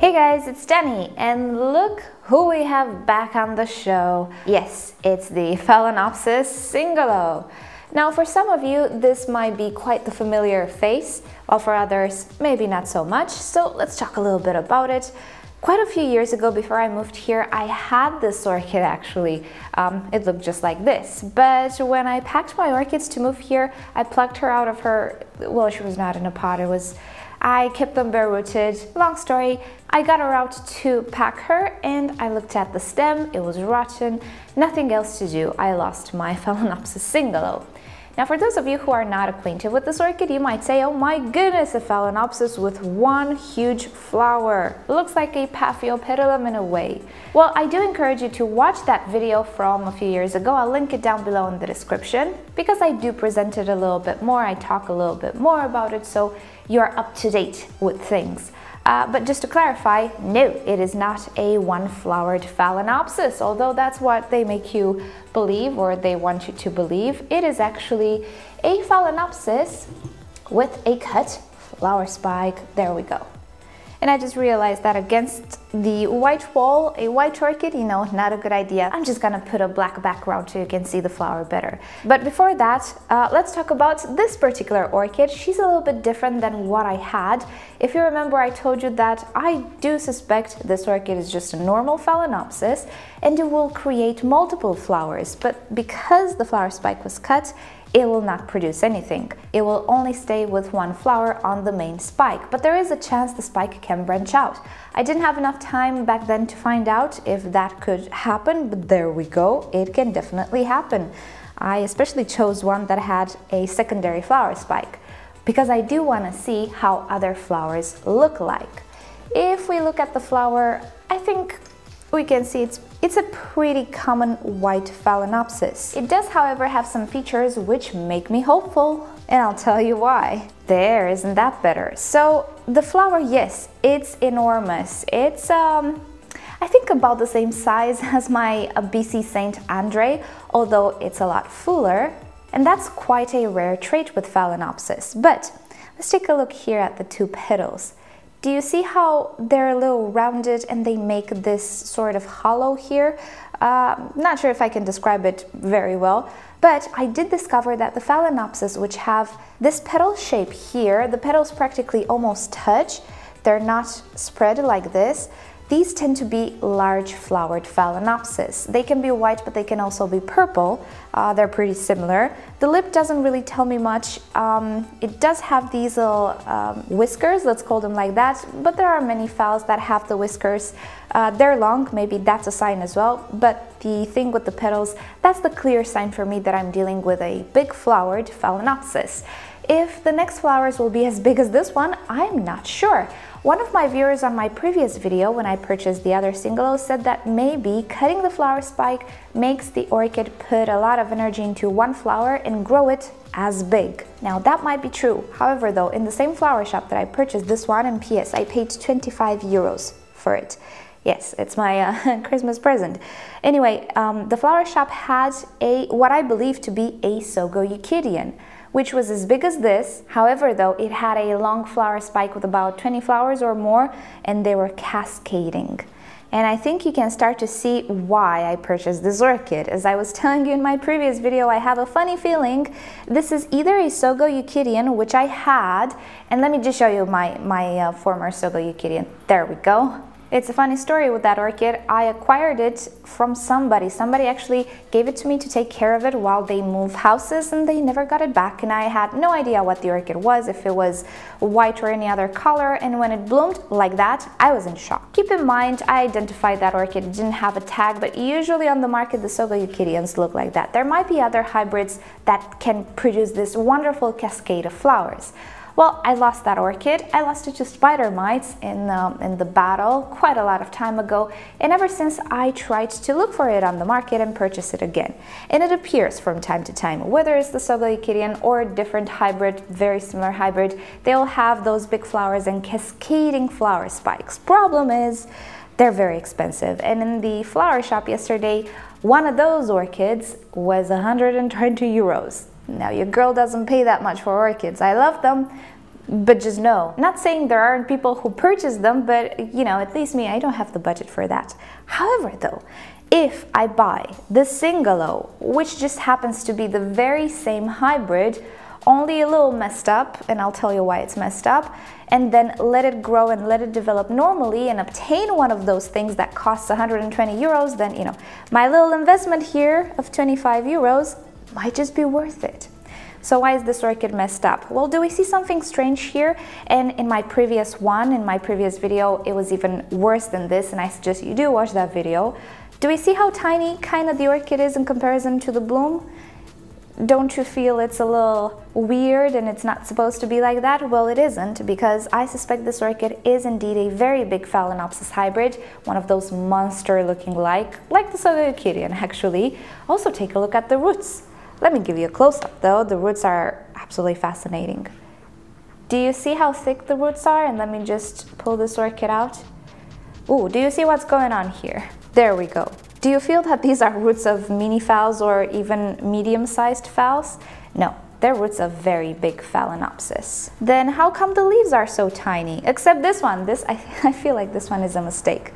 Hey guys, it's Danny, and look who we have back on the show. Yes, it's the Phalaenopsis Singolo. Now, for some of you, this might be quite the familiar face, while for others, maybe not so much. So let's talk a little bit about it. Quite a few years ago, before I moved here, I had this orchid actually. Um, it looked just like this. But when I packed my orchids to move here, I plucked her out of her, well, she was not in a pot, it was I kept them bare rooted. Long story, I got around to pack her and I looked at the stem, it was rotten, nothing else to do. I lost my Phalaenopsis Singolo. Now for those of you who are not acquainted with this orchid, you might say, oh my goodness, a Phalaenopsis with one huge flower. It looks like a Paphiopedilum in a way. Well, I do encourage you to watch that video from a few years ago. I'll link it down below in the description because I do present it a little bit more. I talk a little bit more about it so you're up to date with things. Uh, but just to clarify, no, it is not a one-flowered phalaenopsis, although that's what they make you believe or they want you to believe. It is actually a phalaenopsis with a cut flower spike. There we go. And I just realized that against the white wall, a white orchid, you know, not a good idea. I'm just gonna put a black background so you can see the flower better. But before that, uh, let's talk about this particular orchid. She's a little bit different than what I had. If you remember, I told you that I do suspect this orchid is just a normal phalaenopsis and it will create multiple flowers. But because the flower spike was cut, it will not produce anything. It will only stay with one flower on the main spike, but there is a chance the spike can branch out. I didn't have enough time back then to find out if that could happen, but there we go, it can definitely happen. I especially chose one that had a secondary flower spike because I do want to see how other flowers look like. If we look at the flower, I think we can see it's, it's a pretty common white phalaenopsis. It does, however, have some features which make me hopeful, and I'll tell you why. There, isn't that better? So the flower, yes, it's enormous. It's, um, I think about the same size as my BC Saint Andre, although it's a lot fuller, and that's quite a rare trait with Phalaenopsis. But let's take a look here at the two petals. Do you see how they're a little rounded and they make this sort of hollow here? Uh, not sure if I can describe it very well, but I did discover that the Phalaenopsis, which have this petal shape here, the petals practically almost touch, they're not spread like this, these tend to be large flowered phalaenopsis. They can be white, but they can also be purple. Uh, they're pretty similar. The lip doesn't really tell me much. Um, it does have these little um, whiskers, let's call them like that, but there are many phals that have the whiskers. Uh, they're long, maybe that's a sign as well, but the thing with the petals, that's the clear sign for me that I'm dealing with a big flowered phalaenopsis. If the next flowers will be as big as this one, I'm not sure. One of my viewers on my previous video when I purchased the other Singolo said that maybe cutting the flower spike makes the orchid put a lot of energy into one flower and grow it as big. Now that might be true. However though, in the same flower shop that I purchased this one in PS, I paid 25 euros for it. Yes, it's my uh, Christmas present. Anyway, um, the flower shop has a what I believe to be a Sogo Yukidian which was as big as this. However, though, it had a long flower spike with about 20 flowers or more, and they were cascading. And I think you can start to see why I purchased this orchid. As I was telling you in my previous video, I have a funny feeling this is either a Sogo Yukidian, which I had, and let me just show you my, my uh, former Sogo Yukidian. There we go. It's a funny story with that orchid. I acquired it from somebody. Somebody actually gave it to me to take care of it while they move houses and they never got it back. And I had no idea what the orchid was, if it was white or any other color. And when it bloomed like that, I was in shock. Keep in mind, I identified that orchid. It didn't have a tag, but usually on the market, the Sogo Yukidians look like that. There might be other hybrids that can produce this wonderful cascade of flowers. Well, I lost that orchid. I lost it to spider mites in, um, in the battle quite a lot of time ago, and ever since I tried to look for it on the market and purchase it again. And it appears from time to time, whether it's the Sogo Yukidian or a different hybrid, very similar hybrid, they'll have those big flowers and cascading flower spikes. Problem is, they're very expensive. And in the flower shop yesterday, one of those orchids was 120 euros. Now, your girl doesn't pay that much for orchids. I love them, but just know, not saying there aren't people who purchase them, but you know, at least me, I don't have the budget for that. However, though, if I buy the Singolo, which just happens to be the very same hybrid, only a little messed up, and I'll tell you why it's messed up, and then let it grow and let it develop normally and obtain one of those things that costs 120 euros, then, you know, my little investment here of 25 euros might just be worth it. So why is this orchid messed up? Well, do we see something strange here? And in my previous one, in my previous video, it was even worse than this, and I suggest you do watch that video. Do we see how tiny kind of the orchid is in comparison to the bloom? Don't you feel it's a little weird and it's not supposed to be like that? Well, it isn't because I suspect this orchid is indeed a very big Phalaenopsis hybrid, one of those monster looking like, like the Sogo Yukidian actually. Also take a look at the roots. Let me give you a close-up though, the roots are absolutely fascinating. Do you see how thick the roots are? And let me just pull this orchid out. Ooh, do you see what's going on here? There we go. Do you feel that these are roots of mini phals or even medium-sized phals? No, they're roots of very big phalaenopsis. Then how come the leaves are so tiny? Except this one. This I, I feel like this one is a mistake.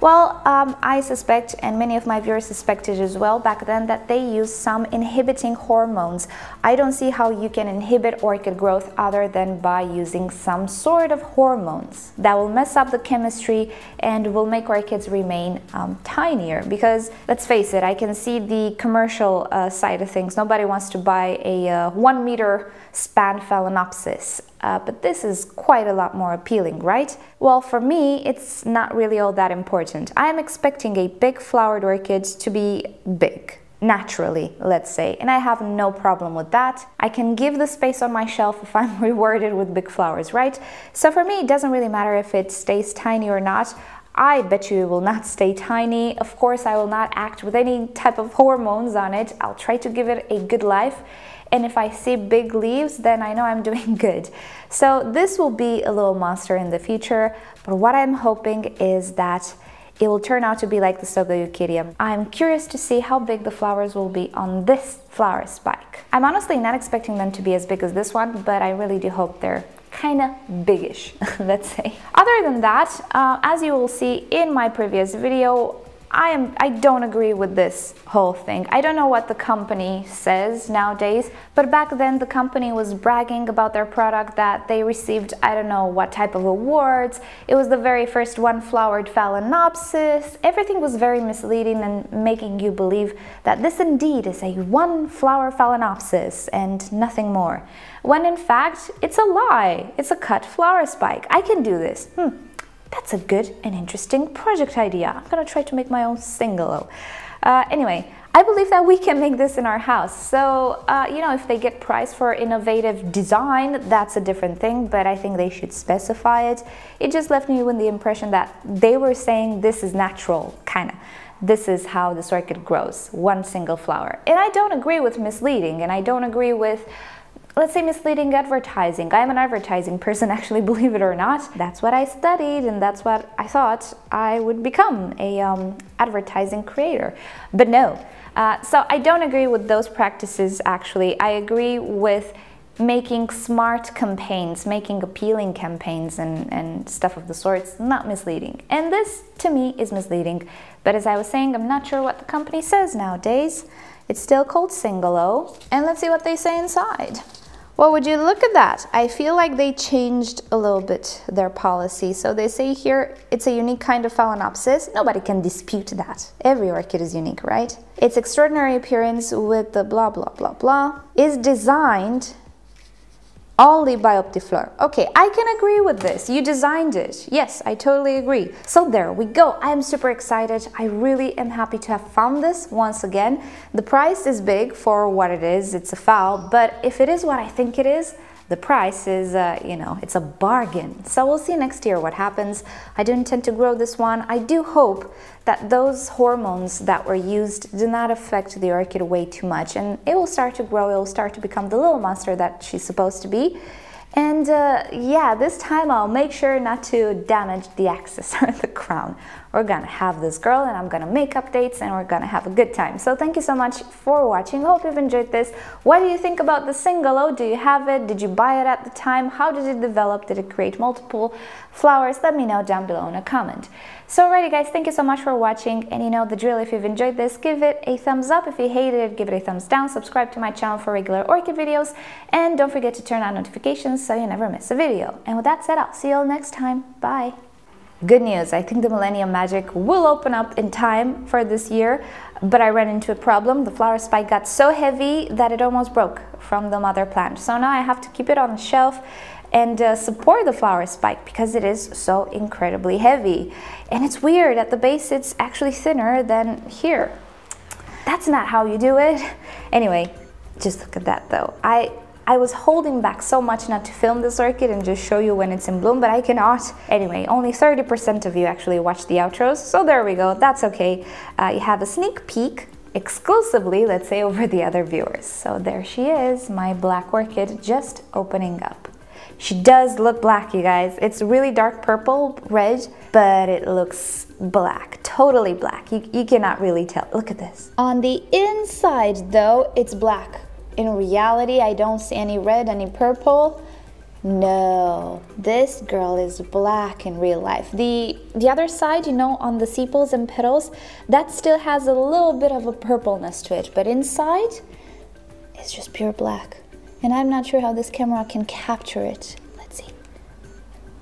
Well, um, I suspect, and many of my viewers suspected as well back then, that they use some inhibiting hormones. I don't see how you can inhibit orchid growth other than by using some sort of hormones that will mess up the chemistry and will make orchids remain um, tinier. Because let's face it, I can see the commercial uh, side of things. Nobody wants to buy a uh, one meter span phalaenopsis uh, but this is quite a lot more appealing, right? Well, for me, it's not really all that important. I'm expecting a big flowered orchid to be big naturally, let's say, and I have no problem with that. I can give the space on my shelf if I'm rewarded with big flowers, right? So for me, it doesn't really matter if it stays tiny or not. I bet you it will not stay tiny. Of course, I will not act with any type of hormones on it. I'll try to give it a good life and if I see big leaves then I know I'm doing good. So this will be a little monster in the future but what I'm hoping is that it will turn out to be like the Soga Sogo Yukidian. I'm curious to see how big the flowers will be on this flower spike. I'm honestly not expecting them to be as big as this one, but I really do hope they're kind of biggish, let's say. Other than that, uh, as you will see in my previous video, I am I don't agree with this whole thing. I don't know what the company says nowadays, but back then the company was bragging about their product that they received I don't know what type of awards. It was the very first one-flowered phalaenopsis. Everything was very misleading and making you believe that this indeed is a one-flower phalaenopsis and nothing more. When in fact, it's a lie. It's a cut flower spike. I can do this. Hmm. That's a good and interesting project idea. I'm gonna try to make my own Singolo. Uh, anyway, I believe that we can make this in our house. So, uh, you know, if they get prize for innovative design, that's a different thing, but I think they should specify it. It just left me with the impression that they were saying this is natural, kind of. This is how the orchid grows, one single flower. And I don't agree with misleading, and I don't agree with let's say misleading advertising. I'm an advertising person, actually, believe it or not. That's what I studied, and that's what I thought I would become a um, advertising creator. But no. Uh, so I don't agree with those practices. Actually, I agree with making smart campaigns, making appealing campaigns and, and stuff of the sorts, not misleading. And this, to me, is misleading. But as I was saying, I'm not sure what the company says nowadays. It's still called Singolo. And let's see what they say inside. Well, would you look at that? I feel like they changed a little bit their policy. So they say here it's a unique kind of Phalaenopsis. Nobody can dispute that. Every orchid is unique, right? Its extraordinary appearance with the blah, blah, blah, blah is designed only by Optifleur. Okay, I can agree with this. You designed it. Yes, I totally agree. So there we go. I am super excited. I really am happy to have found this once again. The price is big for what it is. It's a phal, but if it is what I think it is, the price is, uh, you know, it's a bargain. So we'll see next year what happens. I do intend to grow this one. I do hope that those hormones that were used do not affect the orchid way too much and it will start to grow, it will start to become the little monster that she's supposed to be. And uh, yeah, this time I'll make sure not to damage the axis or the crown. We're gonna have this girl and I'm gonna make updates and we're gonna have a good time. So thank you so much for watching. Hope you've enjoyed this. What do you think about the Singolo? Oh, do you have it? Did you buy it at the time? How did it develop? Did it create multiple flowers? Let me know down below in a comment. So alrighty guys, thank you so much for watching and you know the drill. If you've enjoyed this, give it a thumbs up. If you hated it, give it a thumbs down. Subscribe to my channel for regular orchid videos and don't forget to turn on notifications so you never miss a video. And with that said, I'll see you all next time. Bye! Good news, I think the Millennium Magic will open up in time for this year, but I ran into a problem. The flower spike got so heavy that it almost broke from the mother plant. So now I have to keep it on the shelf and uh, support the flower spike because it is so incredibly heavy. And it's weird, at the base it's actually thinner than here. That's not how you do it. Anyway, just look at that though. I I was holding back so much not to film this orchid and just show you when it's in bloom, but I cannot. Anyway, only 30% of you actually watch the outros, so there we go, that's okay. Uh, you have a sneak peek exclusively, let's say, over the other viewers. So there she is, my black orchid just opening up. She does look black, you guys. It's really dark purple, red, but it looks black, totally black. You, you cannot really tell. Look at this. On the inside, though, it's black. In reality, I don't see any red, any purple. No, this girl is black in real life. The the other side, you know, on the sepals and petals, that still has a little bit of a purpleness to it, but inside, it's just pure black. And I'm not sure how this camera can capture it. Let's see.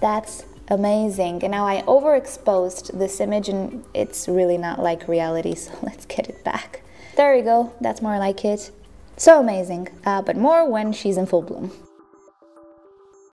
That's amazing. And now I overexposed this image and it's really not like reality, so let's get it back. There we go, that's more like it. So amazing, uh, but more when she's in full bloom.